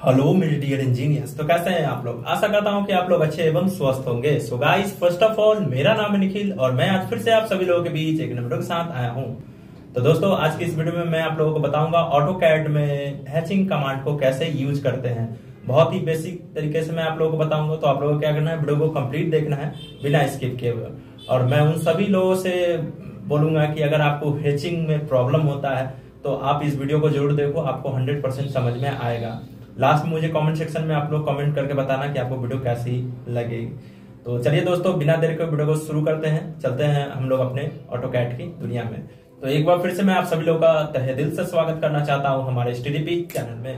Hello मेरे dear engineers तो कैसे हैं आप लोग? आशा करता हूँ कि आप लोग अच्छे एवं स्वस्थ होंगे। So guys first of all मेरा नाम है निखिल और मैं आज फिर से आप सभी लोगों के बीच एक वीडियो के साथ आया हूँ। तो दोस्तों, आज की इस वीडियो में मैं आप लोगों को बताऊँगा ऑटो कैड में हैचिंग कमांड को कैसे यूज़ करते हैं। बहुत ही बेसिक तरीके से मैं आप लोगों को बताऊँगा। तो आप लोगों को क्या करना है? वीडियो को कंप्लीट देखना है, बिना स्किप किए हुए। और मैं उन सभी लोगों से बोलूँगा कि अगर आपको हैचिंग में प्रॉब्लम होता है तो आप इस वीडियो को ज़रूर देखो, आपको 100% समझ में आएगा। लास्ट में मुझे कमेंट सेक्शन में आप लोग कमेंट करके बताना कि आपको वीडियो कैसी लगेगी। तो चलिए दोस्तों, बिना देर के वीडियो को शुरू करते हैं। चलते हैं हम लोग अपने ऑटो कैट की दुनिया में। तो एक बार फिर से मैं आप सभी लोगों का तहे दिल से स्वागत करना चाहता हूँ हमारे एस चैनल में।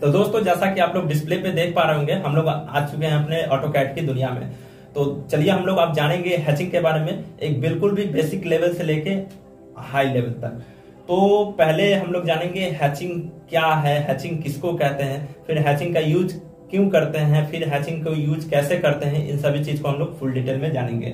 तो दोस्तों, जैसा कि आप लोग डिस्प्ले पे देख पा रहे होंगे, हम लोग आ चुके हैं अपने ऑटो कैट की दुनिया में। तो चलिए हम लोग आप जानेंगे हैचिंग के बारे में एक बिल्कुल भी बेसिक लेवल से लेके हाई लेवल तक। तो पहले हम लोग जानेंगे हैचिंग क्या है हैचिंग किसको कहते हैं, फिर हैचिंग का यूज़ क्यों करते हैं, फिर हैचिंग को यूज़ कैसे करते हैं, इन सभी चीज़ को हम लोग फुल डिटेल में जानेंगे।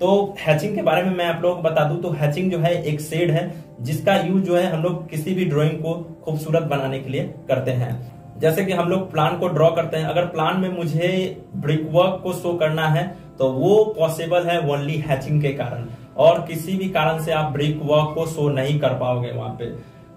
तो हैचिंग के बारे में मैं आप लोगों को बता दूँ तो हैचिंग जो है एक शेड है, जिसका यूज़ जो है हम लोग किसी भी ड्राइंग को खूबसूरत बनाने के लिए करते हैं। जैसे कि हम लोग प्लान को ड्रॉ करते हैं, अगर प्लान में मुझे ब्रिक वर्क को शो करना है तो वो पॉसिबल है ओनली हैचिंग के कारण। और किसी भी कारण से आप ब्रिक वर्क को शो नहीं कर पाओगे वहाँ पे।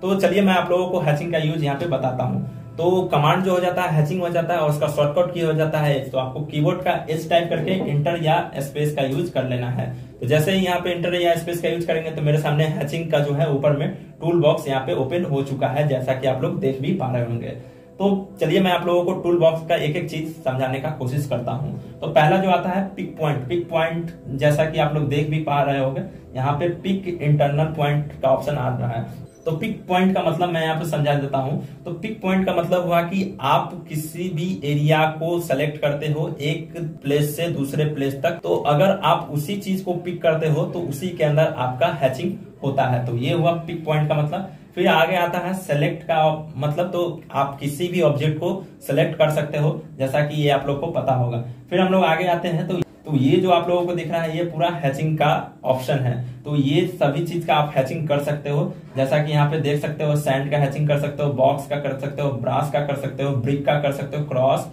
तो चलिए मैं आप लोगों को हैचिंग का यूज़ यहाँ पे बताता हूँ। तो कमांड जो हो जाता है हैचिंग हो जाता है और उसका शॉर्टकट की हो जाता है। तो आपको कीबोर्ड का एच टाइप करके इंटर या स्पेस का यूज़ कर लेना है। तो जैसे ही यहाँ पे इंटर या स्पेस का यूज़ करेंगे तो मेरे सामने हैचिंग का जो है ऊपर में टूल बॉक्स यहाँ पे ओपन हो चुका है, जैसा कि आप लोग देख भी पा रहे होंगे। तो चलिए मैं आप लोगों को टूल बॉक्स का एक एक चीज़ समझाने का कोशिश करता हूँ। तो पहला जो आता है पिक पॉइंट पिक पॉइंट जैसा कि आप लोग देख भी पा रहे होंगे, यहाँ पे पिक इंटरनल पॉइंट का ऑप्शन आ रहा है। तो पिक पॉइंट का मतलब मैं यहाँ पे समझा देता हूँ। तो पिक पॉइंट का मतलब हुआ कि आप किसी भी एरिया को सेलेक्ट करते हो एक प्लेस से दूसरे प्लेस तक। तो अगर आप उसी चीज़ को पिक करते हो तो उसी के अंदर आपका हैचिंग होता है। तो ये हुआ पिक पॉइंट का मतलब। फिर आगे आता है सेलेक्ट का मतलब तो आप किसी भी ऑब्जेक्ट को सेलेक्ट कर सकते हो, जैसा कि ये आप लोग को पता होगा। फिर हम लोग आगे आते हैं तो तो ये जो आप लोगों को दिख रहा है, ये पूरा हैचिंग का ऑप्शन है। तो ये सभी चीज़ का आप हैचिंग कर सकते हो, जैसा कि यहाँ पे देख सकते हो सैंड का हैचिंग कर सकते हो बॉक्स का कर सकते हो ब्रास का कर सकते हो ब्रिक का कर सकते हो क्रॉस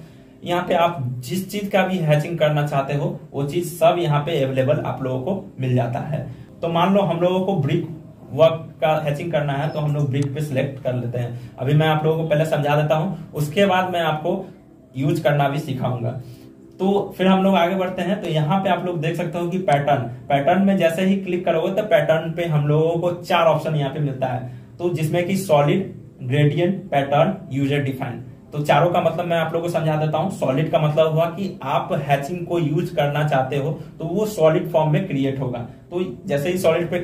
यहाँ पे आप जिस चीज़ का भी हैचिंग करना चाहते हो, वो चीज़ सब यहाँ पे अवेलेबल आप लोगों को मिल जाता है। तो मान लो हम लोगों को ब्रिक वर्क का हैचिंग करना है तो हम लोग ब्रिक पे सिलेक्ट कर लेते हैं। अभी मैं आप लोगों को पहले समझा देता हूँ, उसके बाद मैं आपको यूज़ करना भी सिखाऊँगा। तो फिर हम लोग आगे बढ़ते हैं तो यहाँ पे आप लोग देख सकते हो कि पैटर्न पैटर्न में जैसे ही क्लिक करोगे तो पैटर्न पे हम लोगों को चार ऑप्शन यहाँ पे मिलता है। तो जिसमें कि solid gradient pattern user define तो चारों का मतलब मैं आप लोगों को समझा देता हूँ। सॉलिड का मतलब हुआ कि आप हैचिंग को यूज़ करना चाहते हो तो वो सॉलिड फॉर्म में क्रिएट होगा। तो जैसे ही सॉलिड पे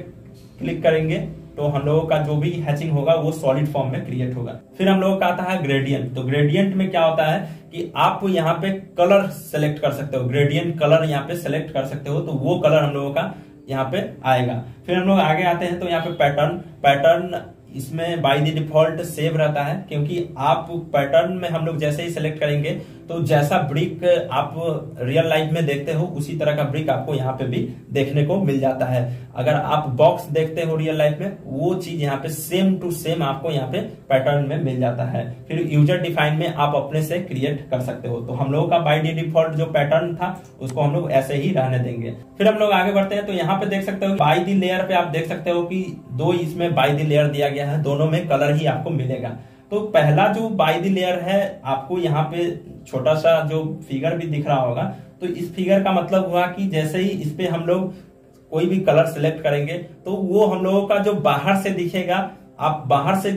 क्लिक करेंगे तो हम लोगों का जो भी हैचिंग होगा, वो सॉलिड फॉर्म में क्रिएट होगा। फिर हम लोगों का आता है ग्रेडियंट तो ग्रेडियंट में क्या होता है कि आप यहाँ पे कलर सेलेक्ट कर सकते हो। ग्रेडियंट कलर यहाँ पे सेलेक्ट कर सकते हो तो वो कलर हम लोगों का यहाँ पे आएगा। फिर हम लोग आगे आते हैं तो यहाँ पे पैटर्न पैटर्न इसमें बाई द डिफ़ॉल्ट सेव रहता है, क्योंकि आप पैटर्न में हम लोग जैसे ही सिलेक्ट करेंगे तो जैसा ब्रिक आप रियल लाइफ में देखते हो, उसी तरह का ब्रिक आपको यहाँ पे भी देखने को मिल जाता है। अगर आप बॉक्स देखते हो रियल लाइफ में, वो चीज़ यहाँ पे सेम टू सेम आपको यहाँ पे पैटर्न में मिल जाता है। फिर यूज़र डिफाइन में आप अपने से क्रिएट कर सकते हो। तो हम लोगों का बाई डिफ़ॉल्ट जो पैटर्न था, उसको हम लोग ऐसे ही रहने देंगे। फिर हम लोग आगे बढ़ते हैं तो यहाँ पे देख सकते हो बाई दी लेयर पे आप देख सकते हो कि दो इसमें बाई दी लेयर दिया गया है, दोनों में कलर ही आपको मिलेगा। तो पहला जो बाई दी लेयर है, आपको यहाँ पे छोटा सा जो फिगर भी दिख रहा होगा तो इस फिगर का मतलब हुआ कि जैसे ही इस पे हम लोग कोई भी कलर सिलेक्ट करेंगे तो वो हम लोगों का जो बाहर से दिखेगा, आप बाहर से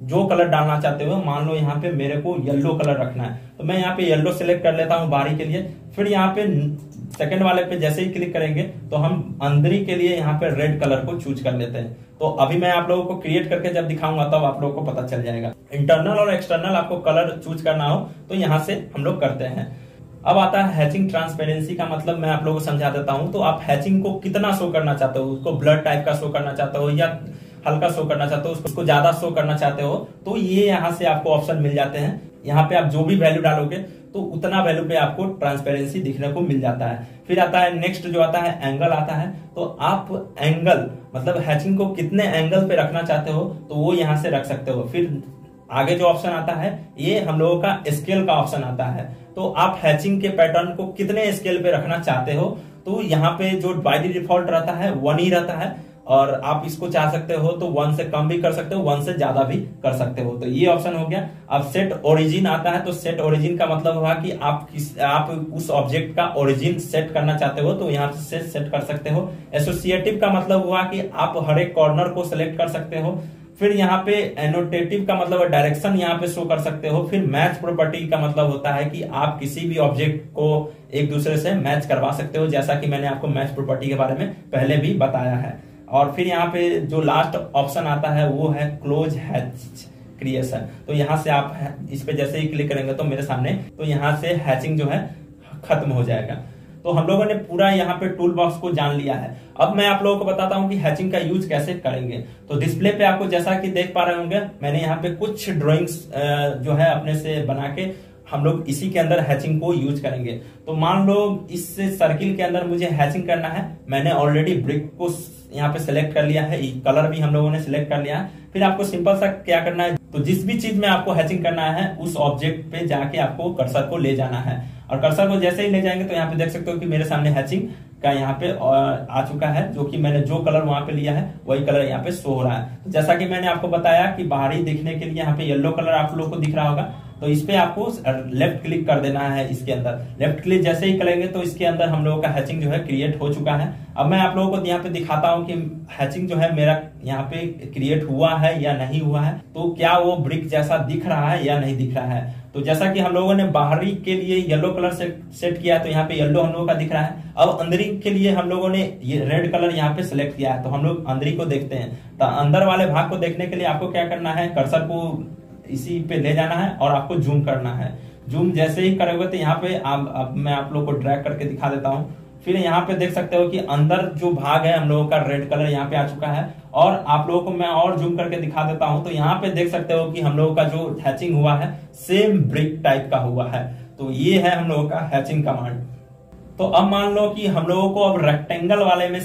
जो कलर डालना चाहते हो, मान लो यहाँ पे मेरे को येलो कलर रखना है। तो मैं यहाँ पे येलो सिलेक्ट कर लेता हूँ बाहरी के लिए। फिर यहाँ पे सेकंड वाले पे जैसे ही क्लिक करेंगे तो हम अंदरी के लिए यहाँ पे रेड कलर को चूज़ कर लेते हैं। तो अभी मैं आप लोगों को क्रिएट करके जब दिखाऊँगा, तब तो आप लोगों को पता चल जाएगा। इंटरनल और एक्सटर्नल आपको कलर चूज़ करना हो तो यहाँ से हम लोग करते हैं। अब आता है हैचिंग ट्रांसपेरेंसी का मतलब मैं आप लोगों को समझा देता हूँ। तो आप हैचिंग को कितना शो करना चाहते हो? उसको ब्लड टाइप का शो करना चाहते हो या हल्का शो करना चाहते हो, उसको ज़्यादा शो करना चाहते हो तो ये यहाँ से आपको ऑप्शन मिल जाते हैं। यहाँ पे आप जो भी वैल्यू डालोगे तो उतना वैल्यू पे आपको ट्रांसपेरेंसी दिखने को मिल जाता है। फिर आता है नेक्स्ट जो आता है एंगल आता है तो आप एंगल मतलब हैचिंग को कितने एंगल पे रखना चाहते हो तो वो यहाँ से रख सकते हो। फिर आगे जो ऑप्शन आता है, ये हम लोगों का स्केल का ऑप्शन आता है। तो आप हैचिंग के पैटर्न को कितने स्केल पे रखना चाहते हो तो यहाँ पे जो बाई डिफ़ॉल्ट रहता है वन ही रहता है। और आप इसको चाह सकते हो तो वन से कम भी कर सकते हो वन से ज़्यादा भी कर सकते हो। तो ये ऑप्शन हो गया। अब सेट ओरिजिन आता है तो सेट ओरिजिन का मतलब हुआ कि आप किस, आप उस ऑब्जेक्ट का ओरिजिन सेट करना चाहते हो तो यहाँ से सेट कर सकते हो। एसोसिएटिव का मतलब हुआ कि आप हर एक कॉर्नर को सिलेक्ट कर सकते हो। फिर यहाँ पे एनोटेटिव का मतलब डायरेक्शन यहाँ पे शो कर सकते हो। फिर मैच प्रॉपर्टी का मतलब होता है कि आप किसी भी ऑब्जेक्ट को एक दूसरे से मैच करवा सकते हो, जैसा कि मैंने आपको मैच प्रॉपर्टी के बारे में पहले भी बताया है। और फिर यहाँ पे जो लास्ट ऑप्शन आता है, वो है क्लोज हैच क्रिएशन तो यहाँ से आप इस पे जैसे ही क्लिक करेंगे तो मेरे सामने तो यहाँ से हैचिंग जो है, खत्म हो जाएगा। तो हम लोगों ने पूरा यहाँ पे टूल बॉक्स को जान लिया है। अब मैं आप लोगों को बताता हूँ कि हैचिंग का यूज़ कैसे करेंगे। तो डिस्प्ले पे आपको जैसा कि देख पा रहे होंगे, मैंने यहाँ पे कुछ ड्रॉइंग्स जो है अपने से बना के हम लोग इसी के अंदर हैचिंग को यूज़ करेंगे। तो मान लो इस सर्किल के अंदर मुझे हैचिंग करना है, मैंने ऑलरेडी ब्रिक को यहाँ पे सिलेक्ट कर लिया है कलर भी हम लोगों ने सिलेक्ट कर लिया है। फिर आपको सिंपल सा क्या करना है? तो जिस भी चीज़ में आपको हैचिंग करना है, उस ऑब्जेक्ट पे जाके आपको कर्सर को ले जाना है। और कर्सर को जैसे ही ले जाएँगे तो यहाँ पे देख सकते हो कि मेरे सामने हैचिंग का यहाँ पे आ चुका है, जो कि मैंने जो कलर वहाँ पे लिया है, वही कलर यहाँ पे शो हो रहा है। तो जैसा कि मैंने आपको बताया कि बाहरी दिखने के लिए यहाँ पे येलो कलर आप लोग को दिख रहा होगा। तो इस पे आपको लेफ़्ट क्लिक कर देना है इसके अंदर। लेफ़्ट क्लिक जैसे ही करेंगे तो इसके अंदर हम लोगों का हैचिंग जो है क्रिएट हो चुका है। अब मैं आप लोगों को यहाँ पे दिखाता हूँ कि हैचिंग जो है मेरा यहाँ पे क्रिएट हुआ है या नहीं हुआ है। तो क्या वो ब्रिक जैसा दिख रहा है या नहीं दिख रहा है? तो जैसा कि हम लोगों ने बाहरी के लिए येलो कलर से सेट किया तो यहाँ पे येलो हम लोगों का दिख रहा है। अब अंदरी के लिए हम लोगों ने ये रेड कलर यहाँ पे सिलेक्ट किया है। तो हम लोग अंदरी को देखते हैं। तो अंदर वाले भाग को देखने के लिए आपको क्या करना है? कर्सर को इसी पे ले जाना है और आपको जूम करना है। जूम जैसे ही करोगे तो यहाँ पे आप, अब मैं आप लोग को ड्रैग करके दिखा देता हूँ। फिर यहाँ पे देख सकते हो कि अंदर जो भाग है हम लोगों का रेड कलर यहाँ पे आ चुका है। और आप लोगों को मैं और जूम करके दिखा देता हूँ। तो यहाँ पे देख सकते हो कि हम लोगों का जो हैचिंग हुआ है सेम ब्रिक टाइप का हुआ है। तो ये है हम लोगों का हैचिंग कमांड तो अब मान लो कि हम लोगों को अब रेक्टेंगल वाले में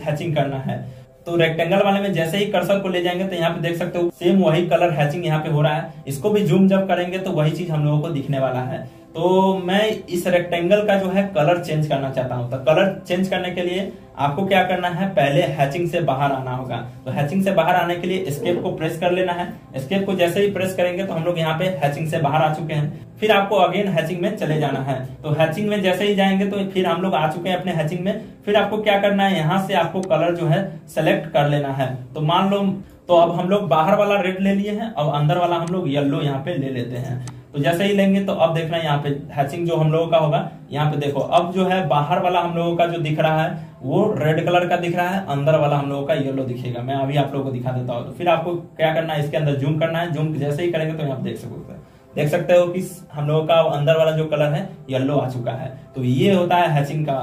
हैचिंग करना है। तो रेक्टेंगल वाले में जैसे ही कर्सर को ले जाएँगे तो यहाँ पे देख सकते हो सेम वही कलर हैचिंग यहाँ पे हो रहा है। इसको भी जूम जब करेंगे तो वही चीज़ हम लोगों को दिखने वाला है। तो मैं इस रेक्टेंगल का जो है कलर चेंज करना चाहता हूँ। तो कलर चेंज करने के लिए आपको क्या करना है, पहले हैचिंग से बाहर आना होगा। तो हैचिंग से बाहर आने के लिए एस्केप को प्रेस कर लेना है। एस्केप को जैसे ही प्रेस करेंगे तो हम लोग यहाँ पे हैचिंग से बाहर आ चुके हैं। फिर आपको अगेन हैचिंग में चले जाना है। तो हैचिंग में जैसे ही जाएँगे तो फिर हम लोग आ चुके हैं अपने हैचिंग में। फिर आपको क्या करना है? यहाँ से आपको कलर जो है सेलेक्ट कर लेना है। तो मान लो तो अब हम लोग बाहर वाला रेड ले लिए हैं, अब अंदर वाला हम लोग येल्लो यहाँ पे ले लेते हैं। तो जैसे ही लेंगे तो अब देखना यहाँ पे हैचिंग जो हम लोगों का होगा, यहाँ पे देखो, अब जो है बाहर वाला हम लोगों का जो दिख रहा है, वो रेड कलर का दिख रहा है, अंदर वाला हम लोगों का येलो दिखेगा। मैं अभी आप लोगों को दिखा देता हूँ। तो फिर आपको क्या करना है? इसके अंदर जूम करना है। जूम जैसे ही करेंगे तो यहाँ देख सकोगे देख सकते हो कि हम लोगों का अंदर वाला जो कलर है येलो आ चुका है। तो ये होता है हैचिंग का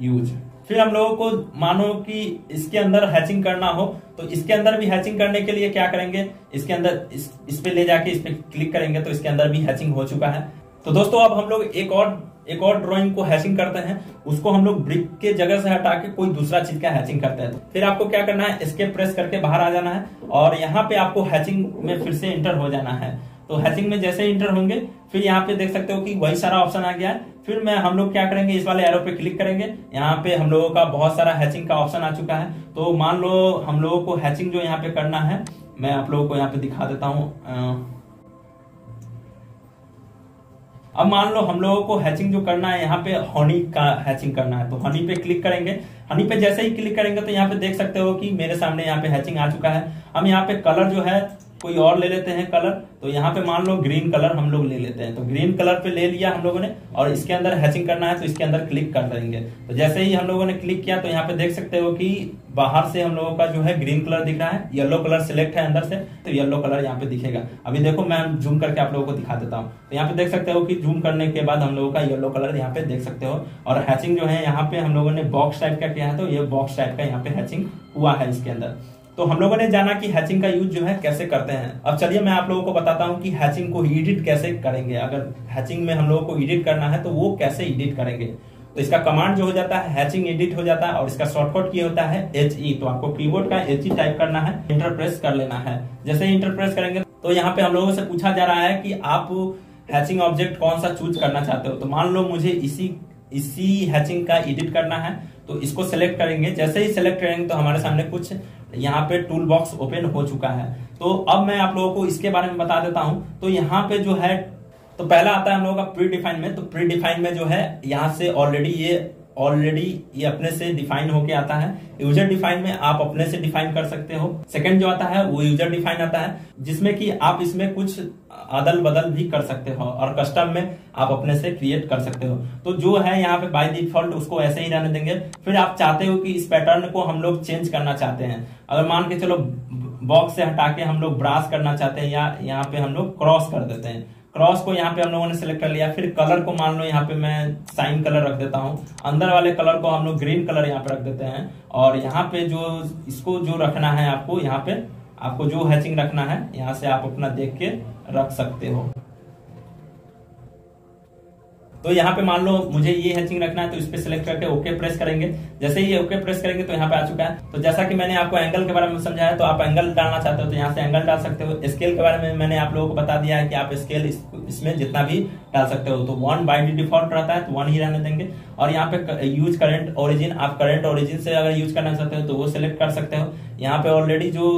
यूज़ फिर हम लोगों को मानो कि इसके अंदर हैचिंग करना हो तो इसके अंदर भी हैचिंग करने के लिए क्या करेंगे? इसके अंदर इस, इस पे ले जाके इस पे क्लिक करेंगे तो इसके अंदर भी हैचिंग हो चुका है। तो दोस्तों अब हम लोग एक और एक और ड्राइंग को हैचिंग करते हैं। उसको हम लोग ब्रिक के जगह से हटा के कोई दूसरा चीज़ का हैचिंग करते हैं। फिर आपको क्या करना है? इसके प्रेस करके बाहर आ जाना है और यहाँ पे आपको हैचिंग में फिर से इंटर हो जाना है। तो हैचिंग में जैसे इंटर होंगे फिर यहाँ पे देख सकते हो कि वही सारा ऑप्शन आ गया है। फिर मैं हम लोग क्या करेंगे, इस वाले एरो पे क्लिक करेंगे। यहाँ पे हम लोगों का बहुत सारा हैचिंग का ऑप्शन आ चुका है। तो मान लो हम लोगों को हैचिंग जो यहाँ पे करना है, मैं आप लोगों को यहाँ पे दिखा देता हूँ। अब मान लो हम लोगों को हैचिंग जो करना है, यहाँ पे हनी का हैचिंग करना है। तो हनी पे क्लिक करेंगे। हनी पे जैसे ही क्लिक करेंगे तो यहाँ पे देख सकते हो कि मेरे सामने यहाँ पे हैचिंग आ चुका है। हम यहाँ पे कलर जो है कोई और ले लेते हैं कलर तो यहाँ पे मान लो ग्रीन कलर हम लोग ले लेते हैं। तो ग्रीन कलर पे ले लिया हम लोगों ने, और इसके अंदर हैचिंग करना है तो इसके अंदर क्लिक कर देंगे। तो जैसे ही हम लोगों ने क्लिक किया तो यहाँ पे देख सकते हो कि बाहर से हम लोगों का जो है ग्रीन कलर दिख रहा है, येलो कलर सिलेक्ट है अंदर से तो येलो कलर यहाँ पे दिखेगा। अभी देखो मैं जूम करके आप लोगों को दिखा देता हूँ। तो यहाँ पे देख सकते हो कि जूम करने के बाद हम लोगों का येलो कलर यहाँ पे देख सकते हो, और हैचिंग जो है यहाँ पे हम लोगों ने बॉक्स टाइप का किया है तो ये बॉक्स टाइप का यहाँ पे हैचिंग हुआ है इसके अंदर। तो हम लोगों ने जाना कि हैचिंग का यूज़ जो है कैसे करते हैं। अब चलिए मैं आप लोगों को बताता हूँ कि हैचिंग को एडिट कैसे करेंगे। अगर हैचिंग में हम लोगों को एडिट करना है तो वो कैसे एडिट करेंगे। तो इसका कमांड जो हो जाता है हैचिंग एडिट हो जाता है और इसका शॉर्टकट की होता है एच ई तो आपको कीबोर्ड का एच ई टाइप करना है इंटरप्रेस कर लेना है। जैसे इंटरप्रेस करेंगे तो यहाँ पे हम लोगों से पूछा जा रहा है कि आप हैचिंग ऑब्जेक्ट कौन सा चूज़ करना चाहते हो। तो मान लो मुझे इसी इसी हैचिंग का एडिट करना है तो इसको सिलेक्ट करेंगे। जैसे ही सिलेक्ट करेंगे तो हमारे सामने कुछ यहाँ पे टूल बॉक्स ओपन हो चुका है। तो अब मैं आप लोगों को इसके बारे में बता देता हूँ। तो यहाँ पे जो है तो पहला आता है हम लोगों का प्री डिफाइन में। तो प्री डिफाइन में जो है, यहाँ से ऑलरेडी ये ऑलरेडी ये अपने से डिफाइन होके आता है। यूज़र डिफाइन में आप अपने से डिफाइन कर सकते हो। सेकंड जो आता है, वो यूज़र डिफाइन आता है, जिसमें कि आप इसमें कुछ अदल बदल भी कर सकते हो और कस्टम में आप अपने से क्रिएट कर सकते हो। तो जो है यहाँ पे बाय डिफ़ॉल्ट उसको ऐसे ही रहने देंगे। फिर आप चाहते हो कि इस पैटर्न को हम लोग चेंज करना चाहते हैं। अगर मान के चलो बॉक्स से हटा के हम लोग ब्रास करना चाहते हैं या यहाँ पे हम लोग क्रॉस कर देते हैं। क्रॉस को यहाँ पे हम लोगों ने सिलेक्ट कर लिया। फिर कलर को मान लो, यहाँ पे मैं साइन कलर रख देता हूँ। अंदर वाले कलर को हम लोग ग्रीन कलर यहाँ पे रख देते हैं। और यहाँ पे जो, इसको जो रखना है आपको, यहाँ पे आपको जो हैचिंग रखना है, यहाँ से आप अपना देख के रख सकते हो। तो यहाँ पे मान लो मुझे ये हैचिंग रखना है तो इस पे सिलेक्ट करके ओके प्रेस करेंगे। जैसे ही ओके प्रेस करेंगे तो यहाँ पे आ चुका है। तो जैसा कि मैंने आपको एंगल के बारे में समझाया तो आप एंगल डालना चाहते हो तो यहाँ से एंगल डाल सकते हो। स्केल के बारे में मैंने आप लोगों को बता दिया है कि आप स्केल इस, इसमें जितना भी डाल सकते हो। तो वन बाई डिफ़ॉल्ट रहता है तो वन ही रहने देंगे। और यहाँ पे यूज़ करेंट ओरिजिन आप करेंट ओरिजिन से अगर यूज़ करना चाहते हो तो वो सिलेक्ट कर सकते हो। यहाँ पे ऑलरेडी जो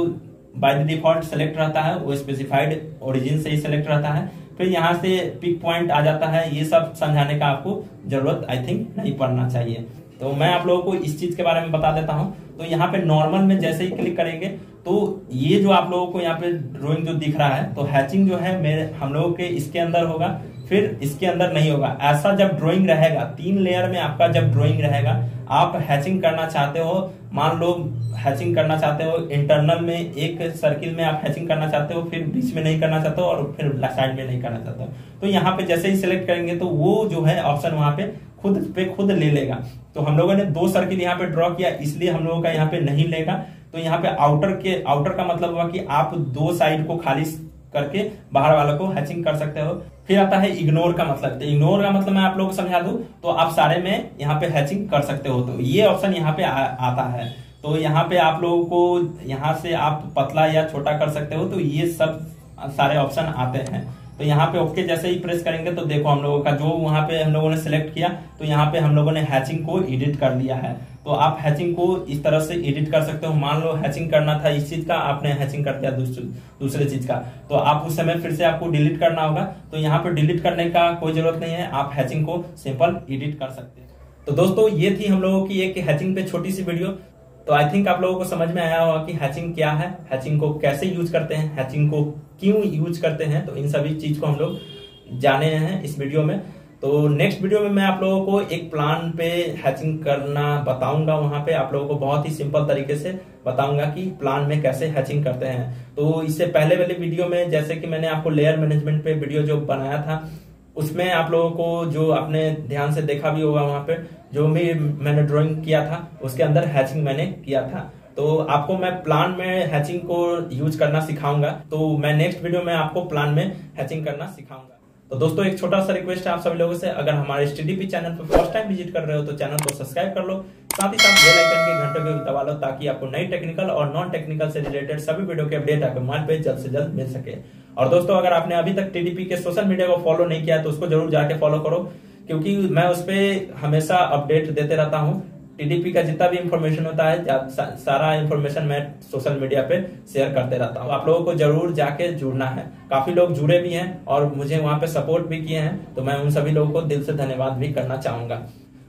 बाय डिफ़ॉल्ट सेलेक्ट रहता है वो स्पेसिफाइड ओरिजिन से ही सिलेक्ट रहता है। फिर यहाँ से पिक पॉइंट आ जाता है। ये सब समझाने का आपको ज़रूरत आई थिंक नहीं पड़ना चाहिए। तो मैं आप लोगों को इस चीज़ के बारे में बता देता हूँ। तो यहाँ पे नॉर्मल में जैसे ही क्लिक करेंगे तो ये जो आप लोगों को यहाँ पे ड्रॉइंग जो दिख रहा है तो हैचिंग जो है, मेरे, हम लोगों के इसके अंदर होगा, फिर इसके अंदर नहीं होगा। ऐसा जब ड्राइंग रहेगा, तीन लेयर में आपका जब ड्राइंग रहेगा आप हैचिंग करना चाहते हो, मान लो हैचिंग करना चाहते हो इंटरनल में एक सर्किल में आप हैचिंग करना चाहते हो, फिर बीच में नहीं करना चाहते हो और फिर साइड में नहीं करना चाहते हो। तो यहाँ पे जैसे ही सिलेक्ट करेंगे तो वो जो है ऑप्शन वहाँ पे खुद पे खुद ले लेगा। तो हम लोगों ने दो सर्किल यहाँ पे ड्रॉ किया, इसलिए हम लोगों का यहाँ पे नहीं लेगा। तो यहाँ पे आउटर के आउटर का मतलब हुआ कि आप दो साइड को खाली करके बाहर वालों को हैचिंग कर सकते हो। फिर आता है इग्नोर का मतलब। तो इग्नोर का मतलब मैं आप लोगों को समझा दू तो आप सारे में यहाँ पे हैचिंग कर सकते हो। तो ये ऑप्शन यहाँ पे आ, आता है। तो यहाँ पे आप लोगों को यहाँ से आप पतला या छोटा कर सकते हो तो ये सब सारे ऑप्शन आते हैं। तो यहाँ पे ओके जैसे ही प्रेस करेंगे तो देखो हम लोगों का जो वहाँ पे हम लोगों ने सिलेक्ट किया तो यहाँ पे हम लोगों ने हैचिंग को एडिट कर लिया है। तो आप हैचिंग को इस तरह से एडिट कर सकते हो। मान लो हैचिंग करना था इस चीज़ का, आपने हैचिंग कर दिया दूसरे चीज़ का। तो आप उस समय फिर से आपको डिलीट करना होगा। तो यहाँ पर डिलीट करने का कोई ज़रूरत नहीं है। आप हैचिंग को सिंपल एडिट कर सकते हैं। तो दोस्तों, ये थी हम लोगों की एक हैचिंग पे छोटी सी वीडियो तो आई थिंक आप लोगों को समझ में आया होगा कि हैचिंग क्या है हैचिंग को कैसे यूज़ करते हैं हैचिंग को क्यों यूज़ करते हैं। तो इन सभी चीज़ को हम लोग जाने हैं इस वीडियो में। तो नेक्स्ट वीडियो में मैं आप लोगों को एक प्लान पे हैचिंग करना बताऊँगा। वहाँ पे आप लोगों को बहुत ही सिंपल तरीके से बताऊँगा कि प्लान में कैसे हैचिंग करते हैं। तो इससे पहले वाले वीडियो में, जैसे कि मैंने आपको लेयर मैनेजमेंट पे वीडियो जो बनाया था, उसमें आप लोगों को जो आपने ध्यान से देखा भी होगा वहाँ पे, जो भी मैंने ड्रॉइंग किया था, उसके अंदर हैचिंग मैंने किया था। तो आपको मैं प्लान में हैचिंग को यूज़ करना सिखाऊँगा। तो मैं नेक्स्ट वीडियो में आपको प्लान में हैचिंग करना सिखाऊँगा। तो दोस्तों, एक छोटा सा रिक्वेस्ट है आप सभी लोगों से। अगर हमारे एसटीडीपी चैनल पर फ़र्स्ट टाइम विज़िट कर रहे हो तो चैनल को सब्सक्राइब कर लो। साथ ही साथ बेल आइकन के घंटे को दबा लो, ताकि आपको नई टेक्निकल और नॉन टेक्निकल से रिलेटेड सभी वीडियो के अपडेट आपके मोबाइल पे जल्द से जल्द मिल सके। और दोस्तों, अगर आपने अभी तक टीडीपी के सोशल मीडिया को फॉलो नहीं किया तो उसको ज़रूर जाके फॉलो करो, क्योंकि मैं उस पर हमेशा अपडेट देते रहता हूँ। टीडीपी का जितना भी इंफॉर्मेशन होता है सारा इंफॉर्मेशन मैं सोशल मीडिया पे शेयर करते रहता हूँ। आप लोगों को ज़रूर जाके जुड़ना है। काफ़ी लोग जुड़े भी हैं और मुझे वहाँ पे सपोर्ट भी किए हैं तो मैं उन सभी लोगों को दिल से धन्यवाद भी करना चाहूँगा।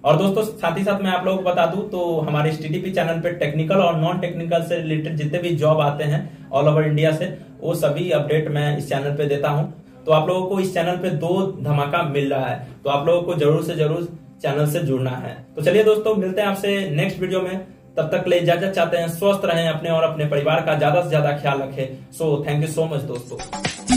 और दोस्तों, साथ ही साथ मैं आप लोगों को बता दूँ तो हमारे टीडीपी चैनल पे टेक्निकल और नॉन टेक्निकल से रिलेटेड जितने भी जॉब आते हैं ऑल ओवर इंडिया से, वो सभी अपडेट मैं इस चैनल पे देता हूँ। तो आप लोगों को इस चैनल पे दो धमाका मिल रहा है। तो आप लोगों को ज़रूर से ज़रूर चैनल से जुड़ना है। तो चलिए दोस्तों, मिलते हैं आपसे नेक्स्ट वीडियो में। तब तक ले इजाज़त चाहते हैं, स्वस्थ रहें अपने और अपने परिवार का ज़्यादा से ज़्यादा ख्याल रखें। So thank you so much दोस्तों।